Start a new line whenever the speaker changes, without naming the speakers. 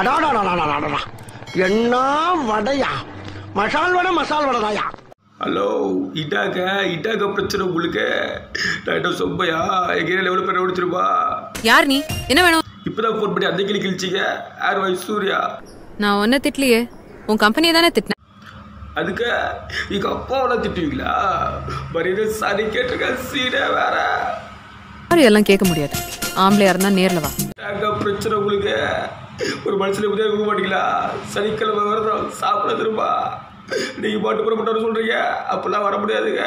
அடாடாடாடாடாடா என்ன வடையா? மசால் வடை மசால் வடைதாயா
ஹலோ இட்டாக்க இட்டாக்க பிரச்சனை உங்களுக்கு. என்ன சொம்பையா? எங்க எவ்வளோ பேர் ஓடிச்சிருப்பா
யார் நீ? என்ன வேணும்?
இப்பதான் ஃபோன் பண்ணி அந்த கிளி கிழிச்சிங்க ஆர் வாய் சூர்யா?
நான் ஒன்ன திட்டலையே. உன் கம்பெனியை தானே திட்டினேன்.
அதுக்கு எங்க அப்பாவெல்லாம் திட்டுவீங்களா? மரியாதை சரி கேட்டிருக்க சீனே வேற.
யாரும் எல்லாம் கேட்க முடியாது. ஆம்பளையா இருந்தா நேர்ல வா.
இட்டாக்க பிரச்சனை உங்களுக்கு. ஒரு மனசில் உதவி கொடுக்க மாட்டீங்களா? சனிக்கிழமை வரதான் சாப்பிட திரும்ப. நீங்கள் பாட்டு புறப்பட்டு சொல்கிறீங்க அப்பெல்லாம் வர முடியாதுங்க.